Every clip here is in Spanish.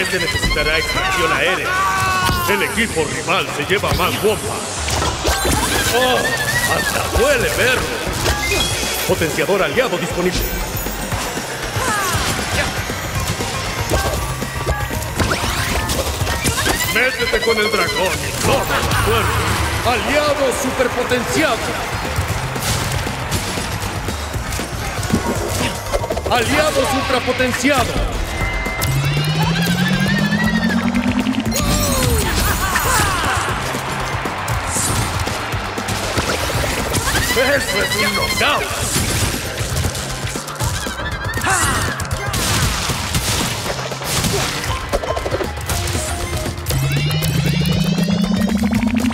Este necesitará extracción aérea. El equipo rival se lleva más bombas. ¡Oh! ¡Hasta duele verlo! Potenciador aliado disponible. Métete con el dragón y toma fuerte. Aliado superpotenciado. Aliado suprapotenciado.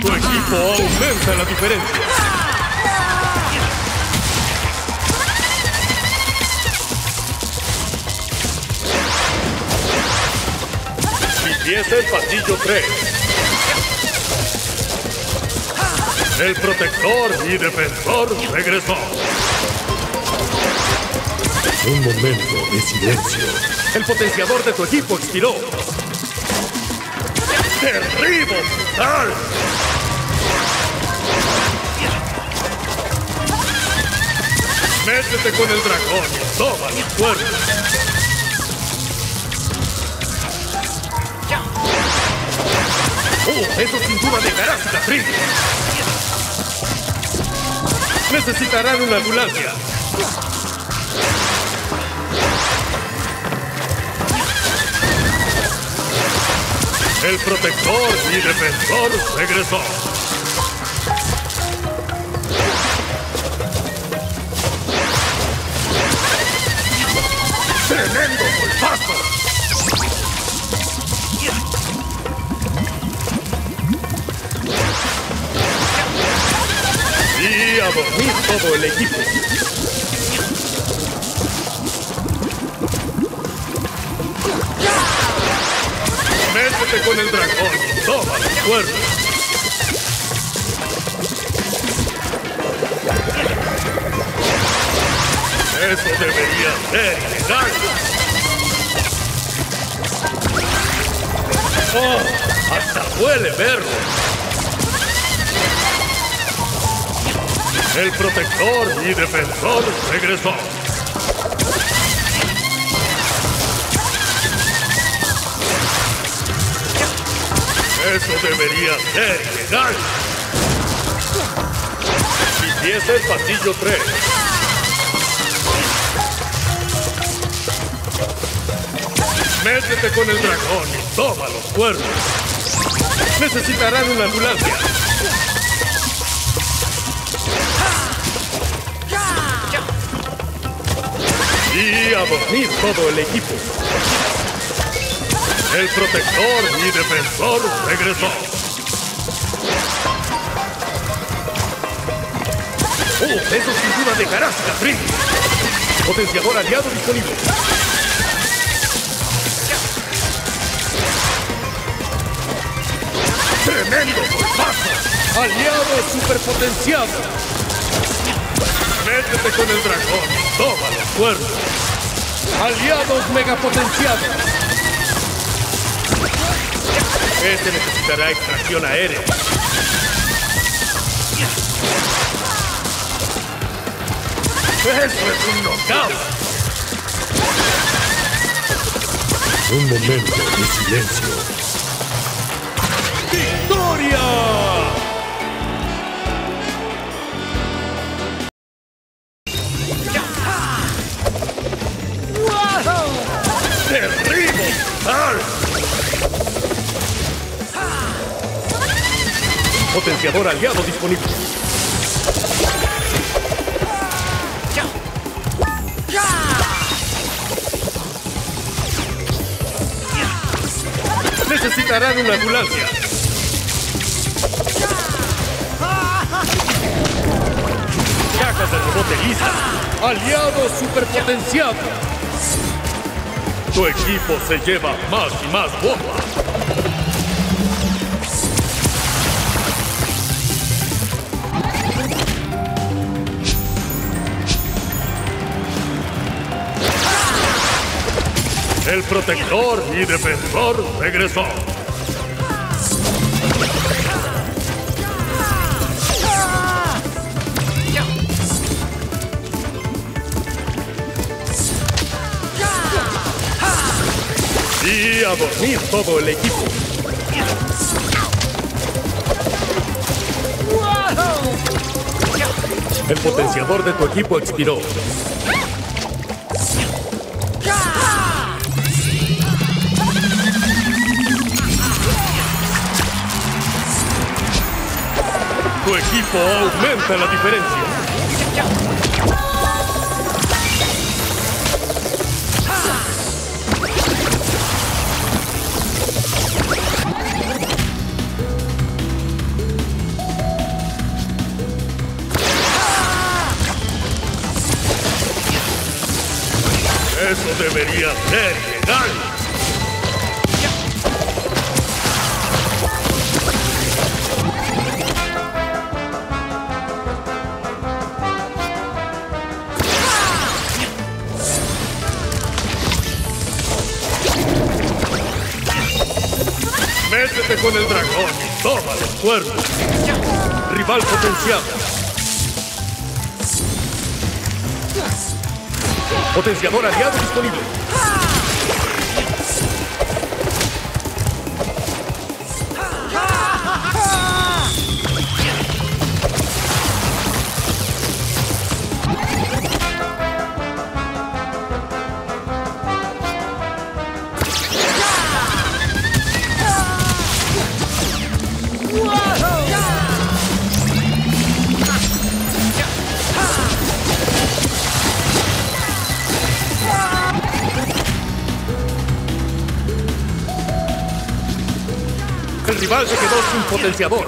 Tu equipo aumenta la diferencia. El pasillo 3. El protector y defensor regresó. Un momento de silencio. El potenciador de tu equipo expiró. ¡Derribo brutal! Métete con el dragón y toma la fuerza. ¡Oh! ¡Eso sin duda dejará cicatriz! Necesitarán una ambulancia. El protector y defensor regresó. Todo el equipo. Métete con el dragón toma la fuerza. Eso debería ser ilegal. ¡Oh! ¡Hasta duele verlo! El protector y defensor regresó. Eso debería ser ilegal. Empieza el pasillo 3. Métete con el dragón y toma los cuernos. Necesitarán una ambulancia. Y a dormir todo el equipo. El protector y defensor regresó. ¡Oh! Eso sin duda dejará cicatriz. Potenciador aliado disponible. ¡Tremendo golpazo! ¡Aliado superpotenciado! Métete con el dragón toma los cuernos. Aliados megapotenciados. Este necesitará extracción aérea. ¡Eso es un knockout! Un momento de silencio. ¡Victoria! Potenciador aliado disponible. Necesitarán una ambulancia. Cajas de rebote listas. Aliado superpotenciado. Tu equipo se lleva más y más bombas. El protector y defensor regresó. Y a dormir todo el equipo. El potenciador de tu equipo expiró. Tu equipo aumenta la diferencia. Eso debería ser legal. Con el dragón y toma los cuernos. Rival potenciado. Potenciador aliado disponible. Rival se quedó sin potenciador.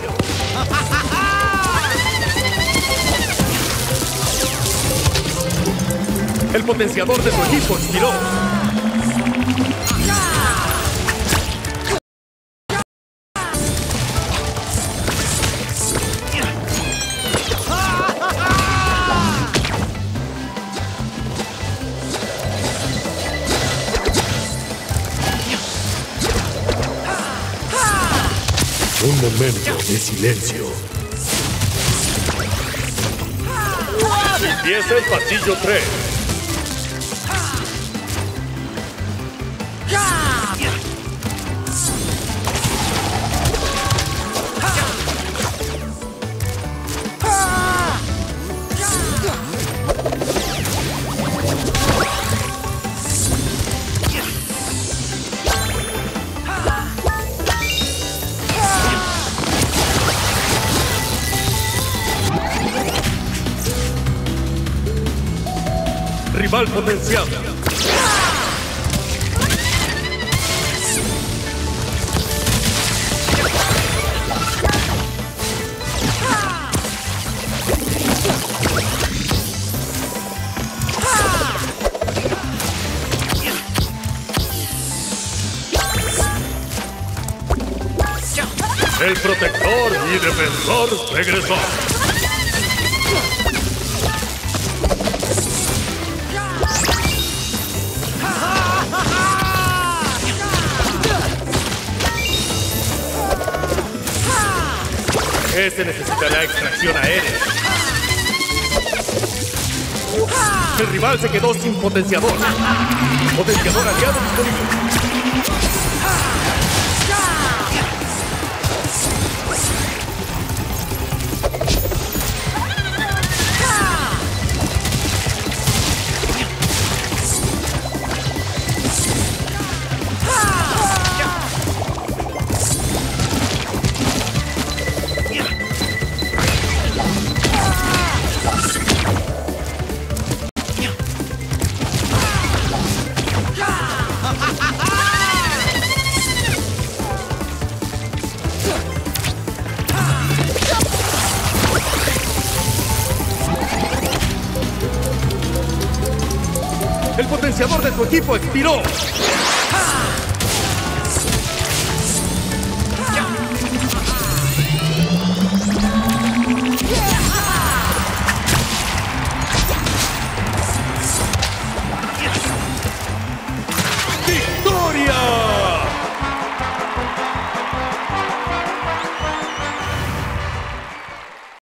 El potenciador de su equipo expiró. Un momento de silencio. Empieza el pasillo 3. Rival potenciado. El protector y defensor regresó. Este necesitará extracción aérea. El rival se quedó sin potenciador. Potenciador aliado disponible. Potenciador de tu equipo expiró.